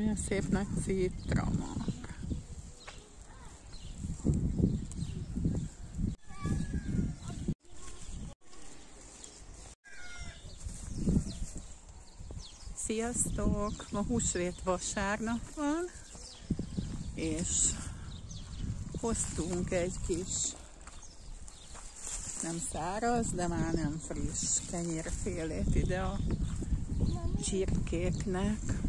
Milyen szép nagy citromok. Sziasztok! Ma húsvét vasárnap van, és hoztunk egy kis nem száraz, de már nem friss kenyérfélét ide a csirkéknek.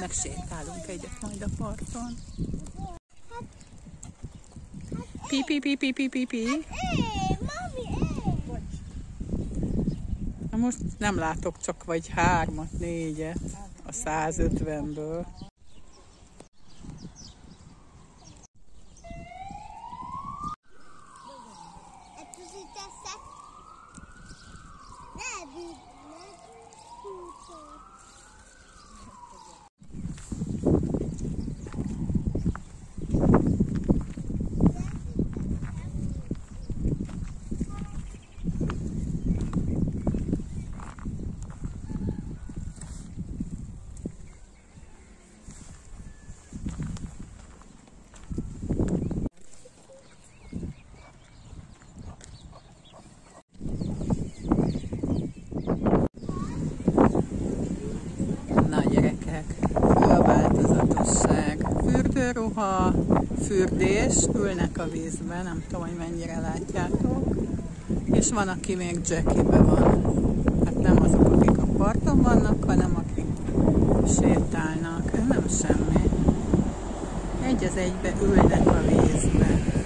Megsétálunk egyet majd a parton. Pi, pi, pi, pi, pi, pi, pi. Na most nem látok csak vagy hármat, négyet a 150-ből. Ruha, fürdés, ülnek a vízben, nem tudom, hogy mennyire látjátok. És van, aki még jackibe van. Hát nem azok, akik a parton vannak, hanem akik sétálnak. Ez nem semmi. Egy az egybe ülnek a vízbe.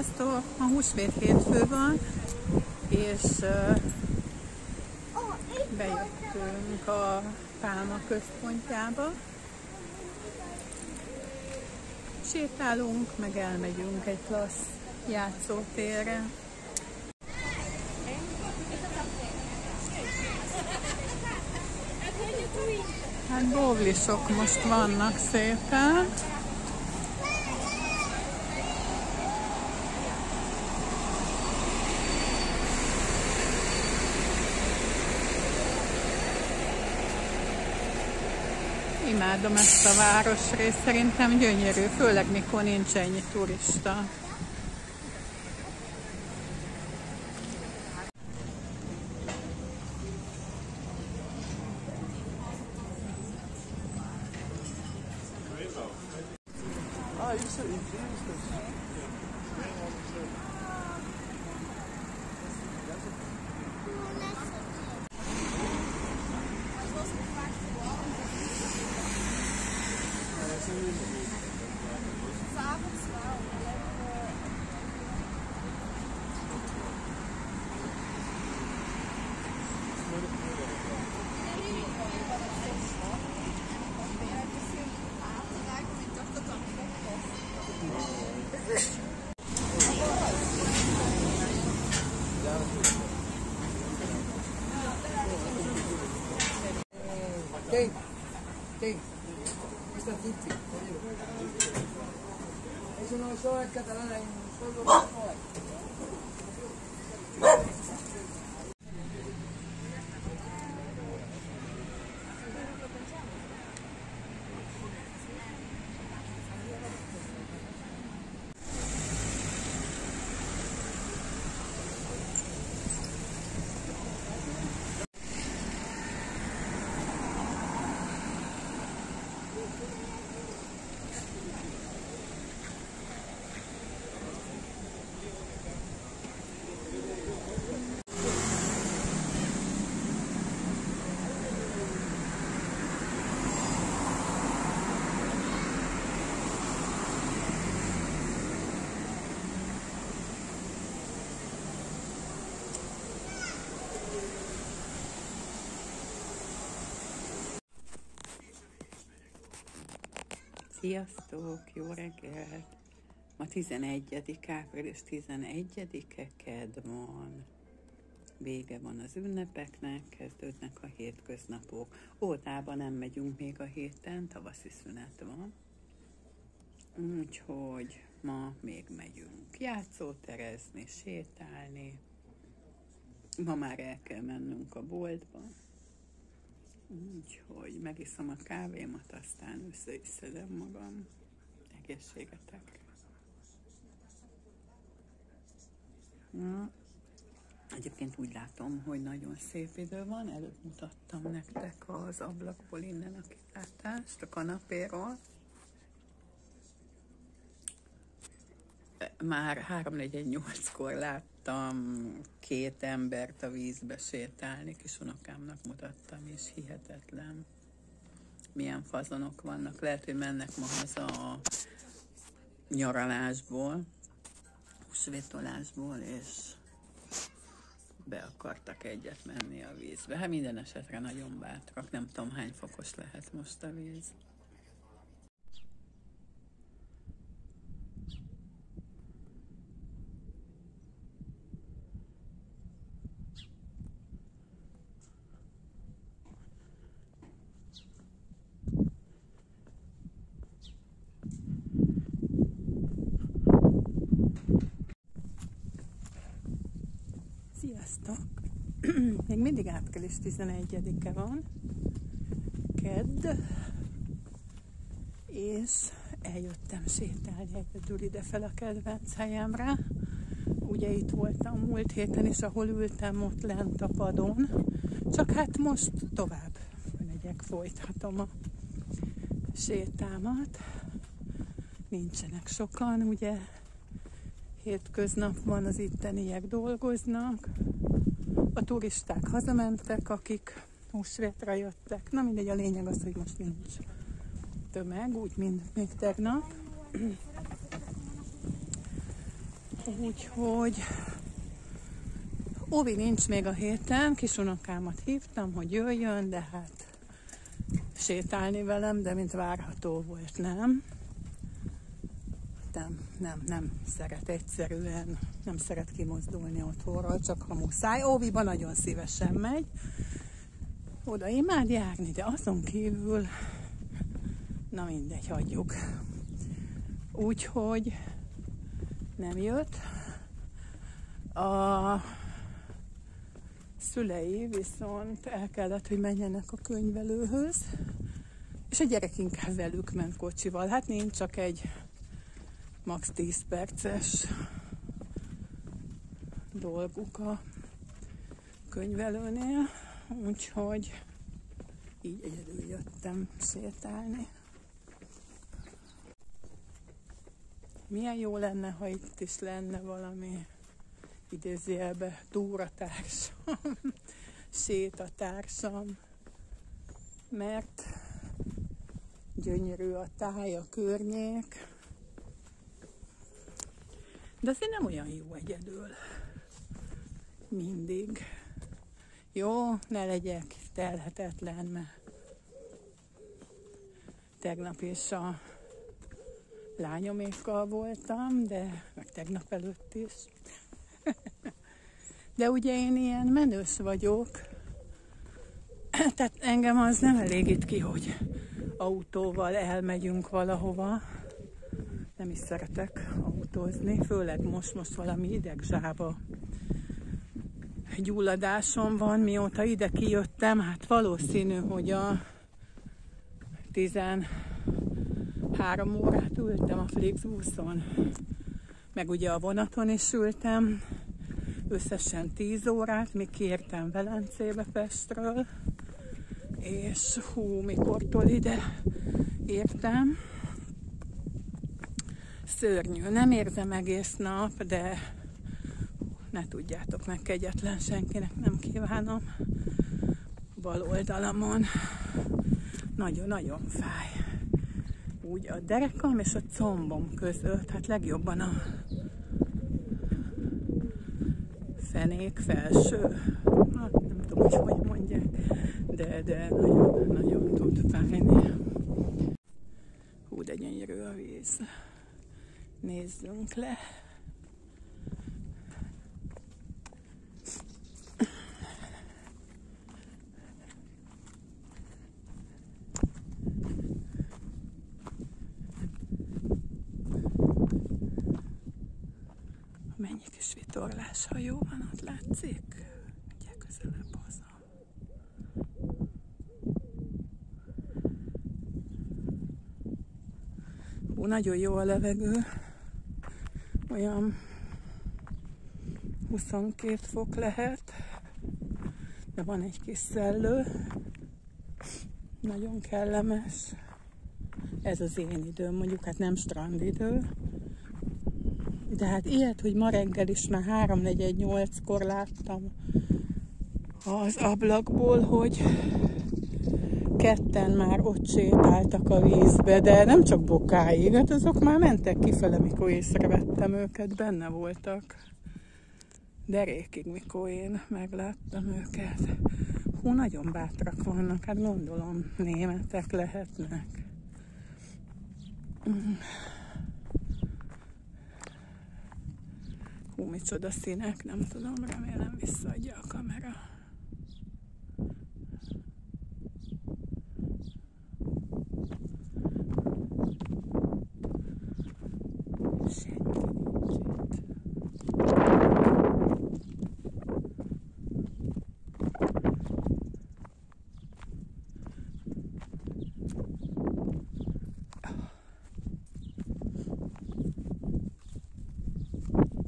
Sziasztok! Ma húsvét hétfő van, és bejöttünk a Pálma központjába. Sétálunk, meg elmegyünk egy klassz játszótérre. Hát bóvlisok most vannak szépen. Imádom ezt a városrészt, szerintem gyönyörű, főleg mikor nincs ennyi turista. Sziasztok, jó reggelt! Ma 11. április 11-e ked van. Vége van az ünnepeknek, kezdődnek a hétköznapok. Ótába nem megyünk még a héten, tavaszi szünet van. Úgyhogy ma még megyünk játszóterezni, sétálni. Ma már el kell mennünk a boltba. Úgyhogy megiszom a kávémat, aztán össze szedem magam. Egészségetekre. Na, egyébként úgy látom, hogy nagyon szép idő van. Előbb mutattam nektek az ablakból innen a kilátást, a kanapéról. Már 3-4-8-kor láttam két embert a vízbe sétálni, kis unokámnak mutattam, és hihetetlen milyen fazonok vannak. Lehet, hogy mennek ma haza a nyaralásból, húsvétolásból, és be akartak egyet menni a vízbe. Hát minden esetre nagyon bátrak, nem tudom hány fokos lehet most a víz. Sziasztok! Még mindig április 11-e van, kedd, és eljöttem sétálni egyedül ide fel a kedvenc helyemre. Ugye itt voltam múlt héten is, ahol ültem ott lent a padon, csak hát most tovább megyek, folytatom a sétámat. Nincsenek sokan, ugye. Hétköznap van, az itteniek dolgoznak, a turisták hazamentek, akik húsvétre jöttek. Na mindegy, a lényeg az, hogy most nincs tömeg, úgy, mint még tegnap. Úgyhogy Ovi nincs még a héten, kisunokámat hívtam, hogy jöjjön, de hát sétálni velem, de mint várható volt, nem nem, nem, nem szeret egyszerűen, nem szeret kimozdulni otthonról, csak ha muszáj. Óviban nagyon szívesen megy, oda imád járni, de azon kívül, na mindegy, hagyjuk. Úgyhogy nem jött. A szülei viszont el kellett, hogy menjenek a könyvelőhöz, és a gyerek inkább velük ment kocsival. Hát nincs csak egy max 10 perces dolguk a könyvelőnél, úgyhogy így egyedül jöttem sétálni. Milyen jó lenne, ha itt is lenne valami idézőjelbe túratársam, sétatársam, mert gyönyörű a táj, a környék. De azért nem olyan jó egyedül. Mindig. Jó, ne legyek telhetetlen, mert tegnap is a lányomékkal voltam, de meg tegnap előtt is. De ugye én ilyen menős vagyok, tehát engem az nem elégít ki, hogy autóval elmegyünk valahova. Nem is szeretek autózni, főleg most, most valami idegzsába gyulladásom van, mióta ide kijöttem, hát valószínű, hogy a 13 órát ültem a Flixbuszon, meg ugye a vonaton is ültem, összesen 10 órát, még kértem Velencébe Pestről, és hú, mikortól ide értem. Szörnyű, nem érzem egész nap, de ne tudjátok meg, kegyetlen senkinek nem kívánom. Bal oldalamon nagyon-nagyon fáj. Úgy a derekam és a combom között, hát legjobban a fenék felső, hát nem tudom, hogy hogy mondják, de, de nagyon, nagyon tud fájni. Hú, de gyönyörű a víz. Nézzünk le. Mennyi kis vitorlás hajó van, ott látszik? Ugye közelebb hozom. Hú, nagyon jó a levegő. Olyan 22 fok lehet, de van egy kis szellő. Nagyon kellemes. Ez az én időm, mondjuk hát nem strandidő. De hát ilyet, hogy ma reggel is már 3-4-8-kor láttam az ablakból, hogy ketten már ott sétáltak a vízbe, de nem csak bokáig, hát azok már mentek kifele, mikor észrevettem őket, benne voltak. Derékig, mikor én megláttam őket. Hú, nagyon bátrak vannak, hát gondolom németek lehetnek. Hú, micsoda színek, nem tudom, remélem visszaadja a kamera. Senki nincs itt.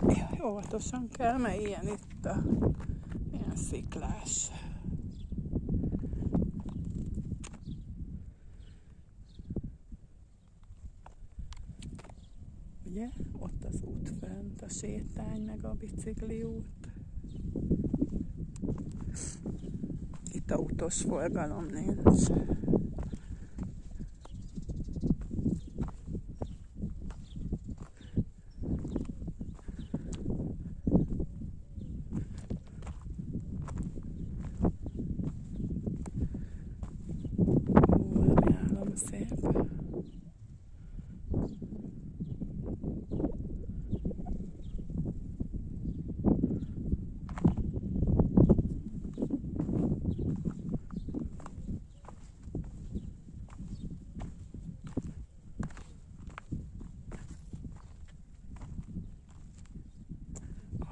Jaj, óvatosan kell, mert ilyen itt a ilyen sziklás. Ugye? Ott az út fent, a sétány, meg a bicikli út. Itt autós forgalom nincs. Ó, valami álom szép.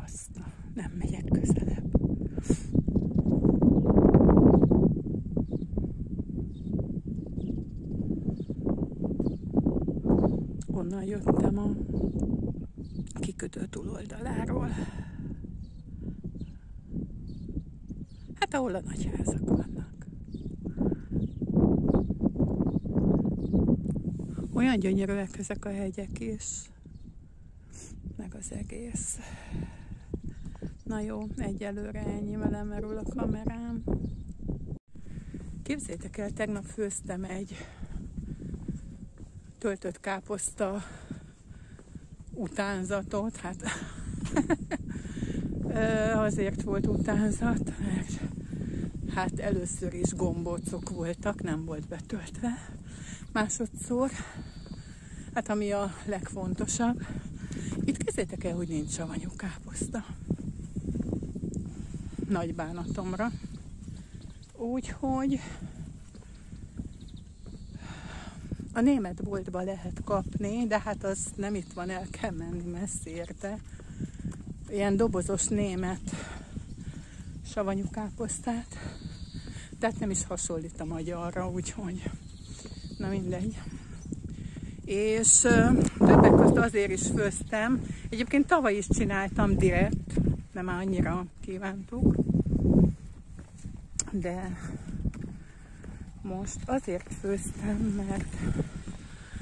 Azt a, nem megyek közelebb. Onnan jöttem a kikötő túloldaláról. Hát ahol a nagy házak vannak. Olyan gyönyörűek ezek a hegyek is. Meg az egész. Na jó, egyelőre ennyi, mert lemerül a kamerám. Képzétek el, tegnap főztem egy töltött káposzta utánzatot, hát azért volt utánzat, mert hát először is gombócok voltak, nem volt betöltve. Másodszor, hát ami a legfontosabb, itt kezdjétek el, hogy nincs savanyú káposzta. Nagy bánatomra. Úgyhogy a német boltba lehet kapni, de hát az nem itt van, el kell menni messzi. Ilyen dobozos német savanyú káposztát, tehát nem is hasonlít a magyarra, úgyhogy na mindegy. És többek között azért is főztem, egyébként tavaly is csináltam direkt, nem annyira kívántuk, de most azért főztem, mert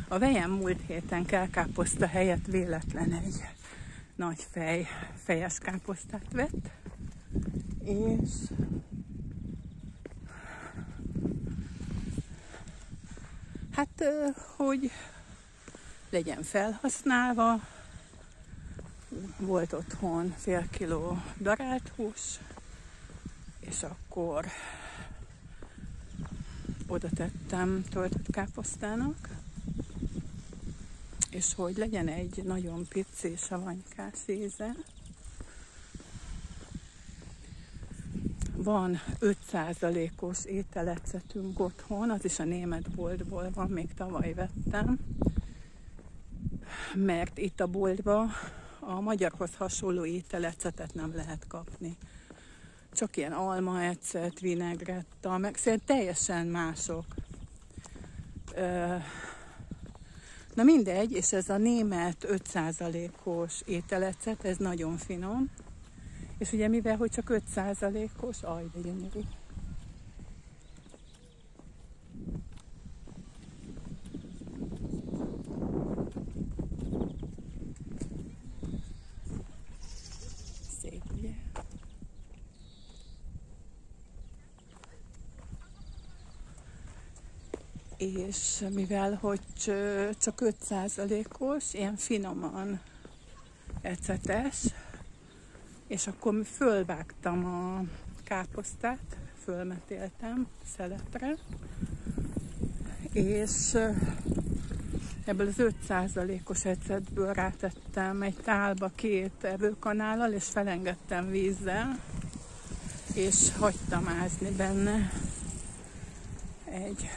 a vejem múlt héten kelkáposzta helyett véletlen egy nagy fej, fejes káposztát vett, és hát, hogy legyen felhasználva, volt otthon fél kiló darált hús, és akkor oda tettem töltött káposztának, és hogy legyen egy nagyon pici savanykás íze. Van 5%-os ételetszetünk otthon, az is a német boltból van, még tavaly vettem, mert itt a boltban a magyarhoz hasonló ételetszetet nem lehet kapni csak ilyen alma ecet, vinegretta, meg szerintem teljesen mások. Na mindegy, és ez a német 5%-os ételecet, ez nagyon finom. És ugye mivel, hogy csak 5%-os, aj, de gyönyörű. És mivel hogy csak 5%-os, ilyen finoman ecetes, és akkor fölvágtam a káposztát, fölmetéltem szeletre, és ebből az 5%-os ecetből rátettem egy tálba két evőkanállal, és felengedtem vízzel, és hagytam ázni benne egy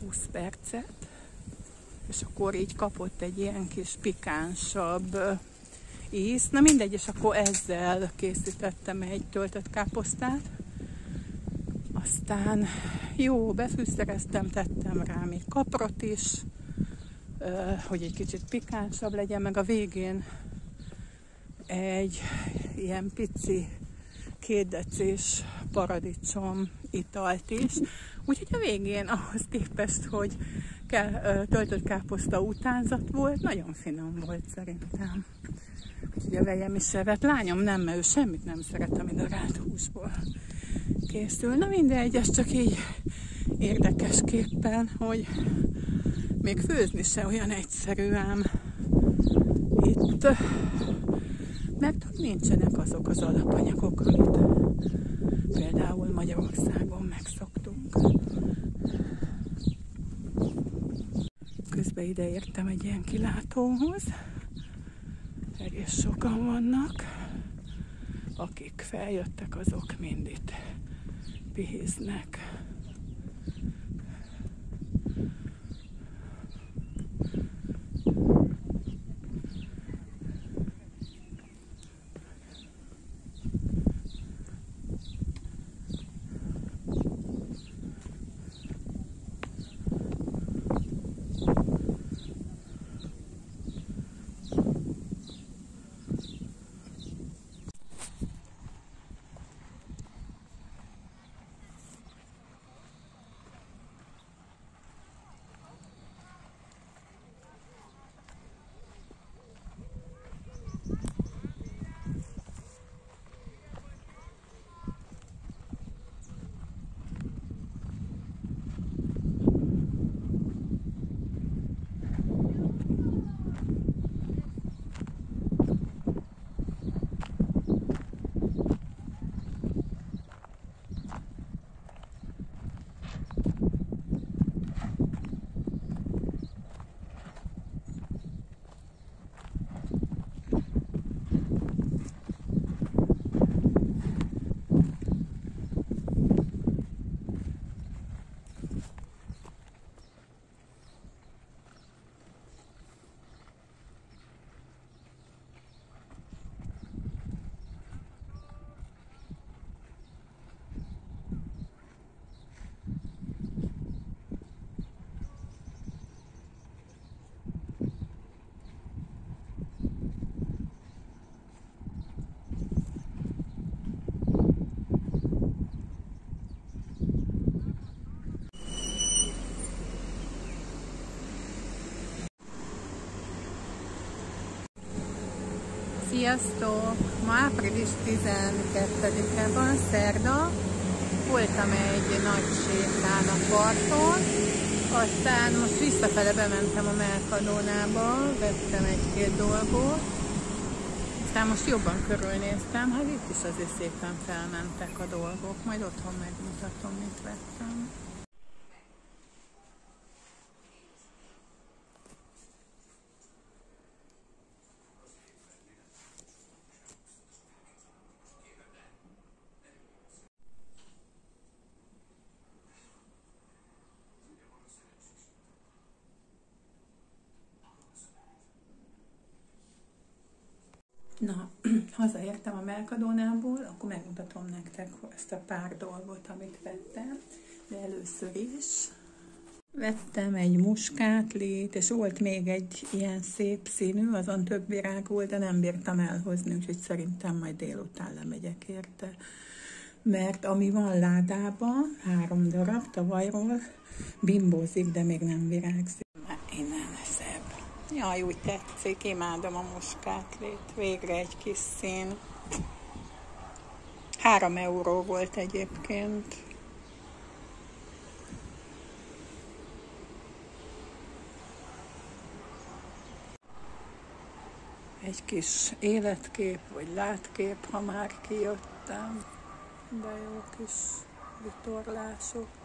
20 percet, és akkor így kapott egy ilyen kis pikánsabb ízt. Na mindegy, és akkor ezzel készítettem egy töltött káposztát. Aztán jó, befűszereztem, tettem rá még kaprot is, hogy egy kicsit pikánsabb legyen, meg a végén egy ilyen pici két decis paradicsom italt is. Úgyhogy a végén ahhoz képest, hogy kell, töltött káposzta utánzat volt, nagyon finom volt szerintem. Úgyhogy a vejem is evett. Lányom nem, mert ő semmit nem szeret, ami darált húsból készül. Na mindegy, ez csak így érdekesképpen, hogy még főzni se olyan egyszerű ám itt, mert nincsenek azok az alapanyagok, amit például Magyarországon megszoktunk. Közben ide értem egy ilyen kilátóhoz. Egész sokan vannak. Akik feljöttek, azok mind itt pihéznek. Sziasztok! Ma április 12-e van, szerda. Voltam egy nagy sétán a parton, aztán most visszafele bementem a Melkadónába, vettem egy-két dolgot, aztán most jobban körülnéztem, hát itt is azért szépen felmentek a dolgok, majd otthon megmutatom, mit vettem. Na, hazaértem a Melkadónából, akkor megmutatom nektek ezt a pár dolgot, amit vettem. De először is vettem egy muskátlét, és volt még egy ilyen szép színű, azon több virág volt, de nem bírtam elhozni, úgyhogy szerintem majd délután lemegyek érte. Mert ami van ládában, három darab tavalyról, bimbózik, de még nem virágzik. Jaj, úgy tetszik, imádom a muskátlét. Végre egy kis szín. Három euró volt egyébként. Egy kis életkép, vagy látkép, ha már kijöttem. De jó kis vitorlások.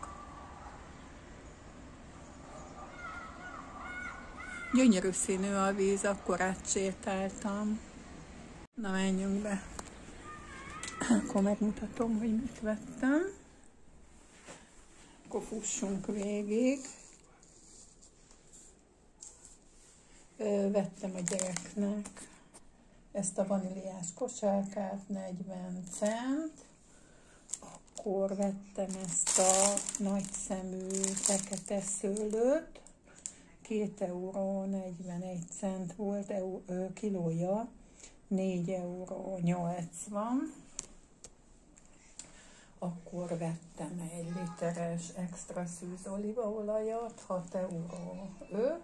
Gyönyörű színű a víz, akkor átsétáltam. Na, menjünk be. Akkor megmutatom, hogy mit vettem. Akkor fussunk végig. Vettem a gyereknek ezt a vaníliás kosárkát, 40 cent. Akkor vettem ezt a nagy szemű fekete szőlőt, 2 euró 41 cent volt eu, ö, kilója, 4 euró 80. Akkor vettem egy literes extra szűz olívaolajat, 6 euró 5.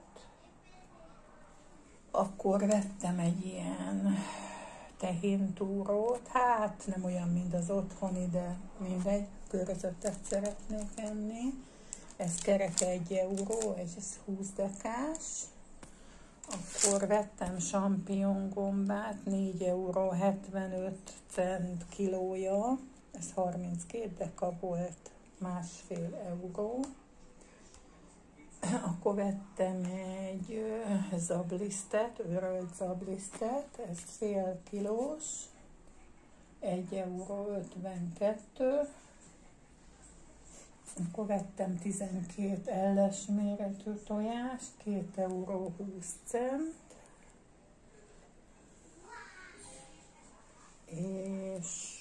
Akkor vettem egy ilyen tehintúrót, hát nem olyan, mint az otthoni, de mindegy, körözöttet szeretnék enni ez kerek 1 euró, ez 20 dekás. Akkor vettem champignon gombát, 4 euró 75 cent kilója, ez 32 deka volt, másfél euró. Akkor vettem egy zablisztet, őrölt zablisztet, ez fél kilós, 1 euró 52, akkor vettem 12 elles méretű tojást, 2 euró 20 cent, és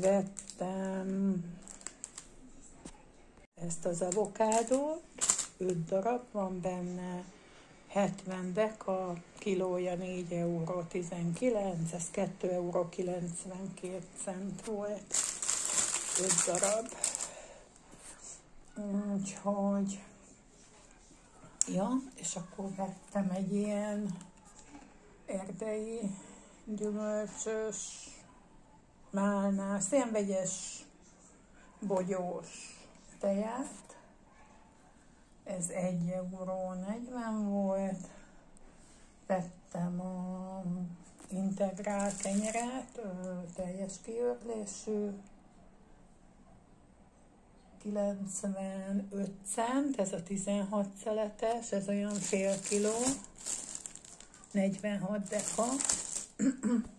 vettem ezt az avokádót, 5 darab van benne, 70 deka, kilója 4 euró 19, ez 2 euró 92 cent volt. 5 darab. Úgyhogy, ja, és akkor vettem egy ilyen erdei gyümölcsös, málnál, szénvegyes, bogyós teját. Ez 1 euró 40 volt. Vettem a integrál kenyeret, teljes kiörlésű, 95 cent, ez a 16 szeletes, ez olyan fél kiló, 46 deka.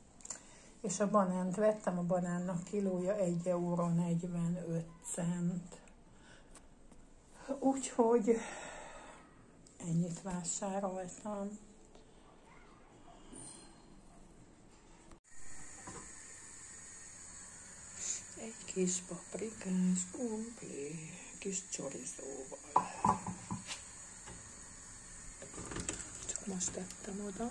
És a banánt vettem, a banánnak kilója 1 euró 45 cent. Úgyhogy ennyit vásároltam. Jakieś paprykę z kumpli, jakieś chorizowa. Çok maşta tam oda.